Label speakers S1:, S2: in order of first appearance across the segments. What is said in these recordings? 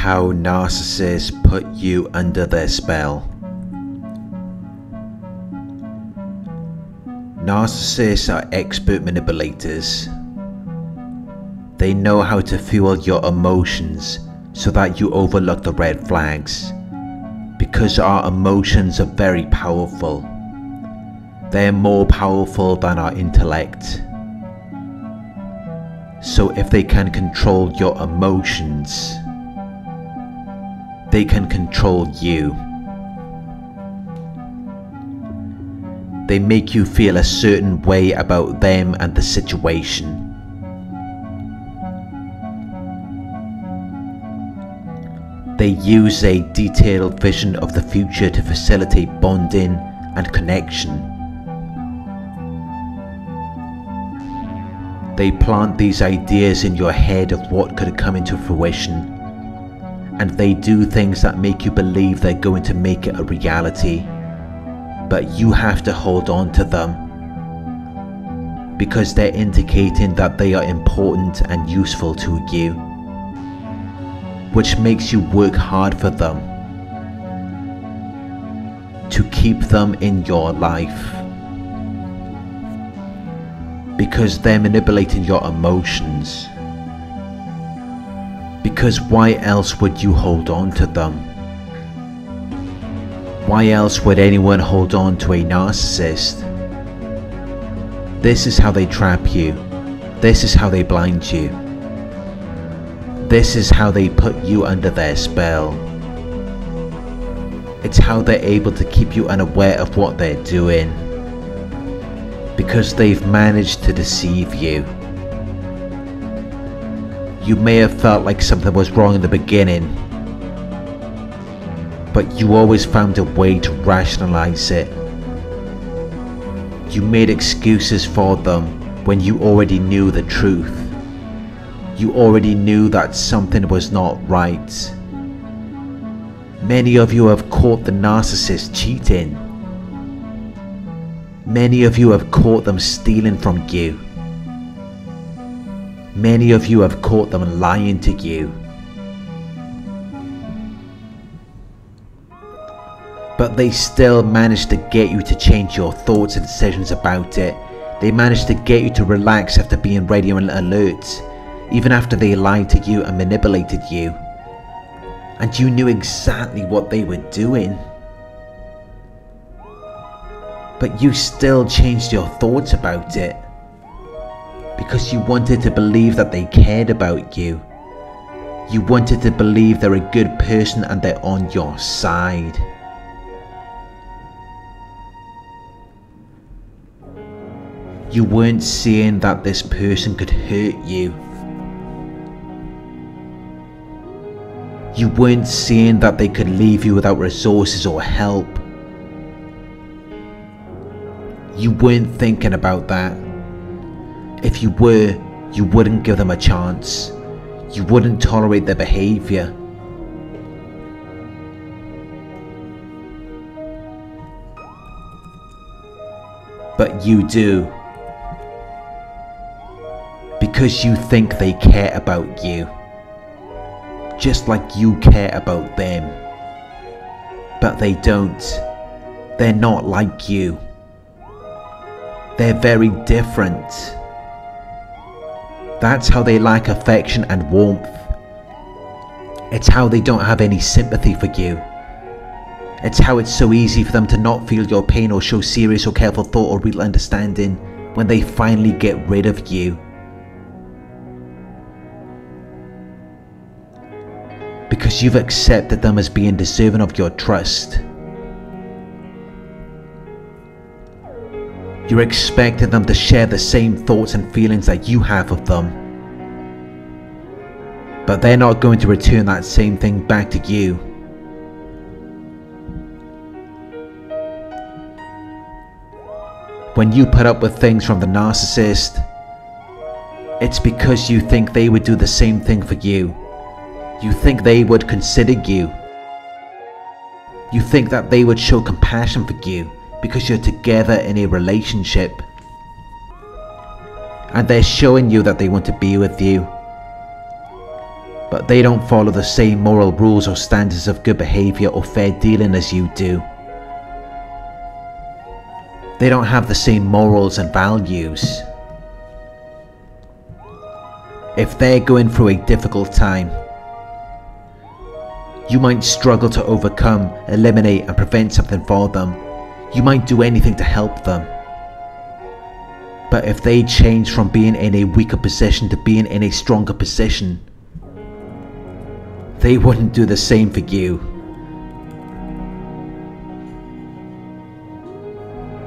S1: how narcissists put you under their spell. Narcissists are expert manipulators. They know how to fuel your emotions so that you overlook the red flags. Because our emotions are very powerful. They're more powerful than our intellect. So if they can control your emotions, they can control you. They make you feel a certain way about them and the situation. They use a detailed vision of the future to facilitate bonding and connection. They plant these ideas in your head of what could come into fruition, and they do things that make you believe they're going to make it a reality, but you have to hold on to them. Because they're indicating that they are important and useful to you. Which makes you work hard for them. To keep them in your life. Because they're manipulating your emotions. Because why else would you hold on to them? Why else would anyone hold on to a narcissist? This is how they trap you. This is how they blind you. This is how they put you under their spell. It's how they're able to keep you unaware of what they're doing. Because they've managed to deceive you. You may have felt like something was wrong in the beginning, but you always found a way to rationalize it. You made excuses for them when you already knew the truth you already knew that something was not right. Many of you have caught the narcissist cheating. Many of you have caught them stealing from you. Many of you have caught them lying to you. But they still managed to get you to change your thoughts and decisions about it. They managed to get you to relax after being and alert even after they lied to you and manipulated you. And you knew exactly what they were doing. But you still changed your thoughts about it. Because you wanted to believe that they cared about you. You wanted to believe they're a good person and they're on your side. You weren't seeing that this person could hurt you You weren't seeing that they could leave you without resources or help. You weren't thinking about that. If you were, you wouldn't give them a chance. You wouldn't tolerate their behavior. But you do. Because you think they care about you just like you care about them. But they don't. They're not like you. They're very different. That's how they lack affection and warmth. It's how they don't have any sympathy for you. It's how it's so easy for them to not feel your pain or show serious or careful thought or real understanding when they finally get rid of you. because you've accepted them as being deserving of your trust. You're expecting them to share the same thoughts and feelings that you have of them. But they're not going to return that same thing back to you. When you put up with things from the narcissist, it's because you think they would do the same thing for you. You think they would consider you. You think that they would show compassion for you because you're together in a relationship. And they're showing you that they want to be with you. but they don't follow the same moral rules or standards of good behavior or fair dealing as you do. They don't have the same morals and values. If they're going through a difficult time, you might struggle to overcome, eliminate and prevent something for them. You might do anything to help them. But if they change from being in a weaker position to being in a stronger position, they wouldn't do the same for you.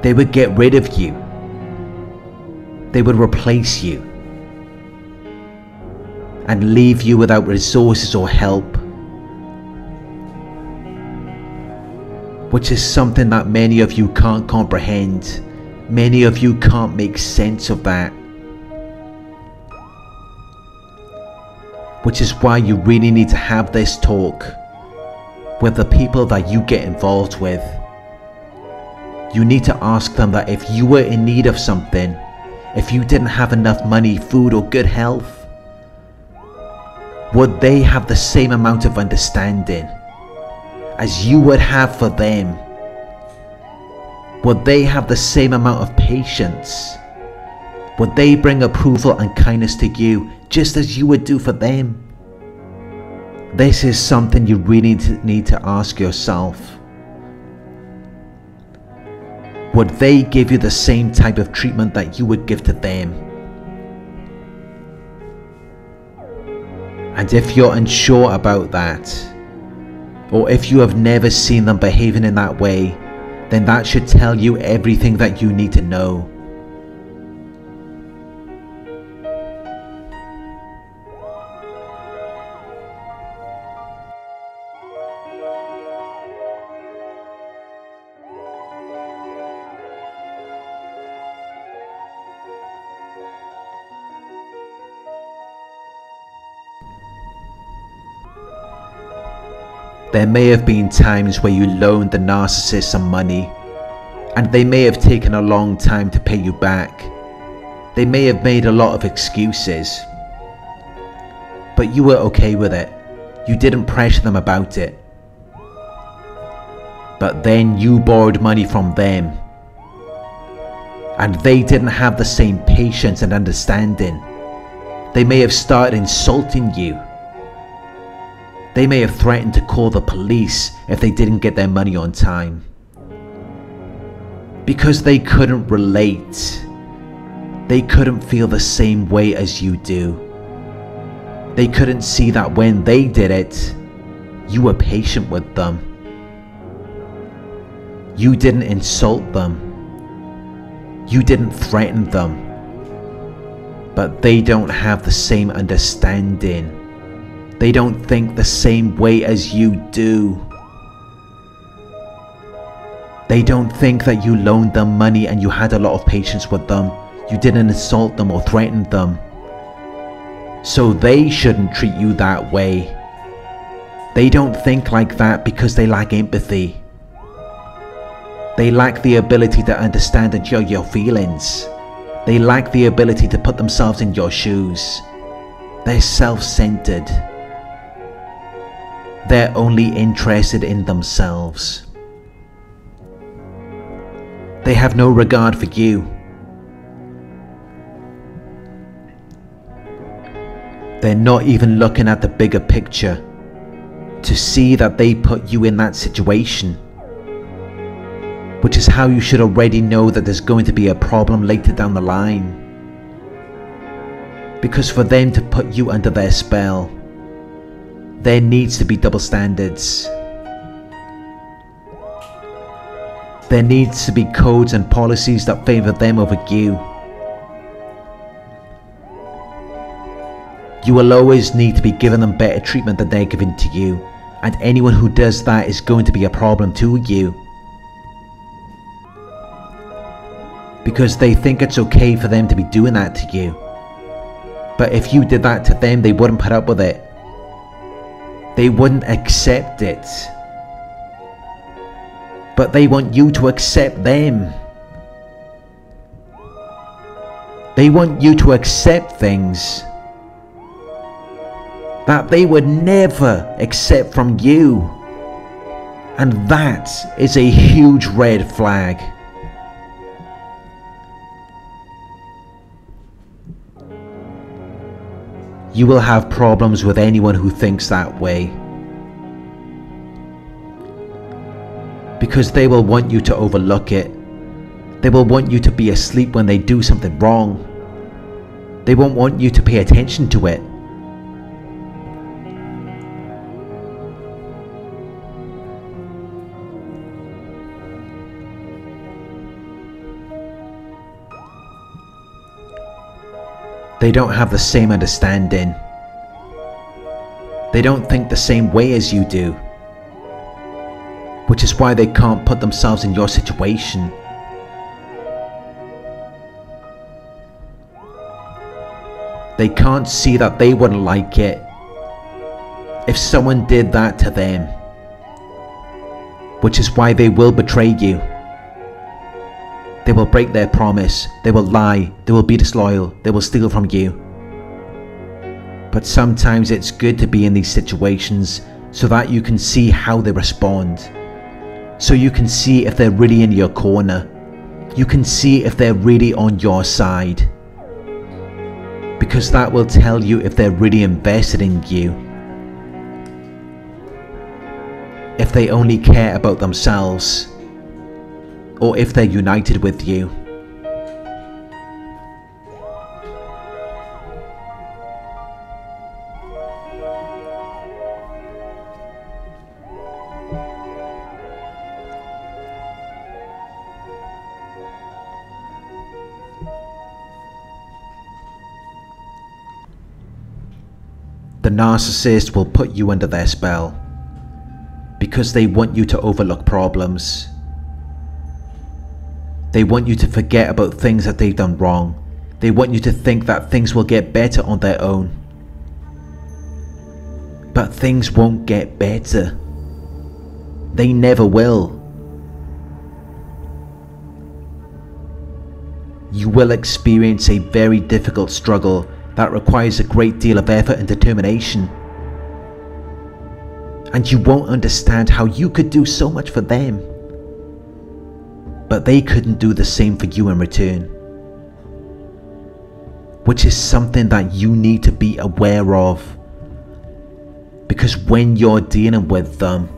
S1: They would get rid of you. They would replace you. And leave you without resources or help. Which is something that many of you can't comprehend. Many of you can't make sense of that. which is why you really need to have this talk with the people that you get involved with. You need to ask them that if you were in need of something, if you didn't have enough money, food, or good health, would they have the same amount of understanding as you would have for them? Would they have the same amount of patience? Would they bring approval and kindness to you just as you would do for them? This is something you really need to ask yourself. Would they give you the same type of treatment that you would give to them? And if you're unsure about that, or if you have never seen them behaving in that way, then that should tell you everything that you need to know. There may have been times where you loaned the narcissist some money, and they may have taken a long time to pay you back. They may have made a lot of excuses, but you were okay with it. You didn't pressure them about it. But then you borrowed money from them, and they didn't have the same patience and understanding. They may have started insulting you they may have threatened to call the police if they didn't get their money on time. Because they couldn't relate. They couldn't feel the same way as you do. They couldn't see that when they did it, you were patient with them. You didn't insult them. You didn't threaten them. But they don't have the same understanding they don't think the same way as you do. They don't think that you loaned them money and you had a lot of patience with them. You didn't insult them or threaten them. So they shouldn't treat you that way. They don't think like that because they lack empathy. They lack the ability to understand and share your feelings. They lack the ability to put themselves in your shoes. They're self-centered. They're only interested in themselves. They have no regard for you. They're not even looking at the bigger picture to see that they put you in that situation. Which is how you should already know that there's going to be a problem later down the line. Because for them to put you under their spell, there needs to be double standards. There needs to be codes and policies that favour them over you. You will always need to be giving them better treatment than they're giving to you, and anyone who does that is going to be a problem to you. Because they think it's okay for them to be doing that to you. But if you did that to them, they wouldn't put up with it. They wouldn't accept it. But they want you to accept them. They want you to accept things. that they would never accept from you. And that is a huge red flag. You will have problems with anyone who thinks that way. Because they will want you to overlook it. They will want you to be asleep when they do something wrong. They won't want you to pay attention to it. They don't have the same understanding. They don't think the same way as you do. Which is why they can't put themselves in your situation. They can't see that they wouldn't like it if someone did that to them. Which is why they will betray you. They will break their promise, they will lie, they will be disloyal, they will steal from you. But sometimes it's good to be in these situations so that you can see how they respond. So you can see if they're really in your corner. You can see if they're really on your side. Because that will tell you if they're really invested in you. If they only care about themselves or if they're united with you. The narcissist will put you under their spell because they want you to overlook problems they want you to forget about things that they've done wrong. They want you to think that things will get better on their own. But things won't get better. They never will. You will experience a very difficult struggle that requires a great deal of effort and determination. And you won't understand how you could do so much for them but they couldn't do the same for you in return. Which is something that you need to be aware of. Because when you're dealing with them,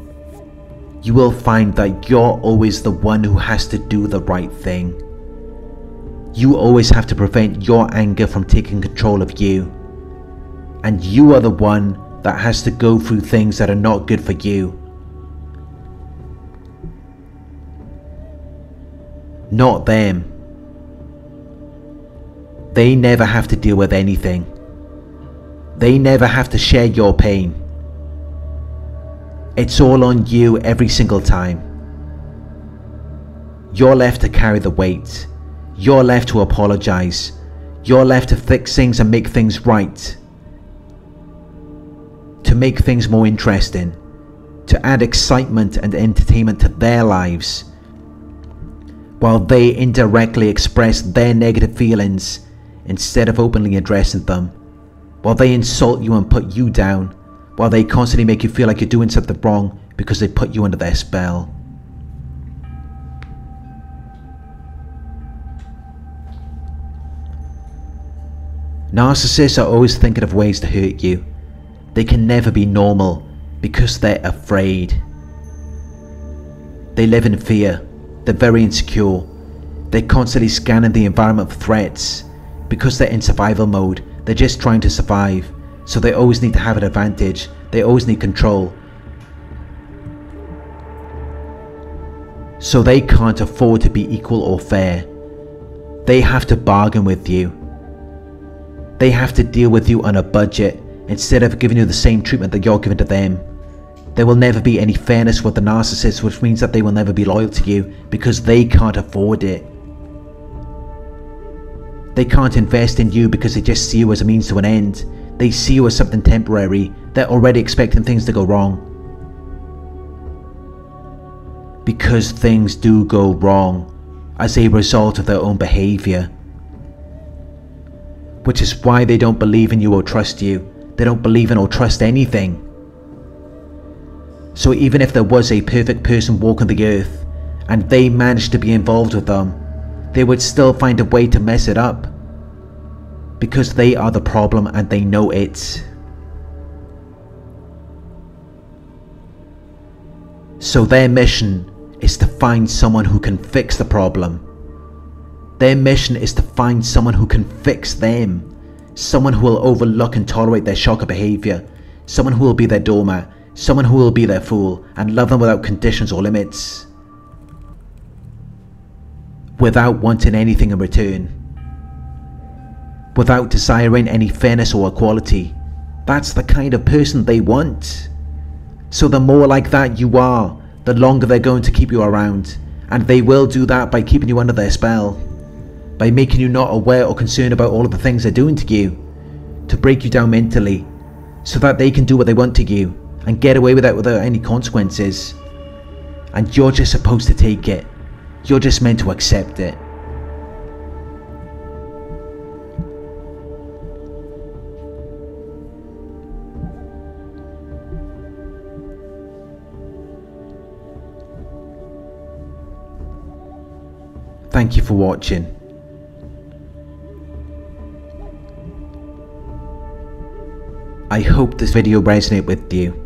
S1: you will find that you're always the one who has to do the right thing. You always have to prevent your anger from taking control of you. And you are the one that has to go through things that are not good for you not them. They never have to deal with anything. They never have to share your pain. It's all on you every single time. You're left to carry the weight. You're left to apologize. You're left to fix things and make things right. To make things more interesting. To add excitement and entertainment to their lives while they indirectly express their negative feelings instead of openly addressing them, while they insult you and put you down, while they constantly make you feel like you're doing something wrong because they put you under their spell. Narcissists are always thinking of ways to hurt you. They can never be normal because they're afraid. They live in fear they're very insecure. They're constantly scanning the environment for threats. Because they're in survival mode, they're just trying to survive. So they always need to have an advantage. They always need control. So they can't afford to be equal or fair. They have to bargain with you. They have to deal with you on a budget instead of giving you the same treatment that you're giving to them. There will never be any fairness with the narcissist, which means that they will never be loyal to you because they can't afford it. They can't invest in you because they just see you as a means to an end. They see you as something temporary. They're already expecting things to go wrong. Because things do go wrong as a result of their own behaviour. Which is why they don't believe in you or trust you. they don't believe in or trust anything. So even if there was a perfect person walking the earth, and they managed to be involved with them, they would still find a way to mess it up. Because they are the problem and they know it. So their mission is to find someone who can fix the problem. Their mission is to find someone who can fix them. Someone who will overlook and tolerate their shocker behaviour. Someone who will be their doormat. Someone who will be their fool and love them without conditions or limits. Without wanting anything in return. Without desiring any fairness or equality. That's the kind of person they want. So the more like that you are, the longer they're going to keep you around. And they will do that by keeping you under their spell. By making you not aware or concerned about all of the things they're doing to you. To break you down mentally. So that they can do what they want to you. And get away with it without any consequences. And you're just supposed to take it. You're just meant to accept it. Thank you for watching. I hope this video resonated with you.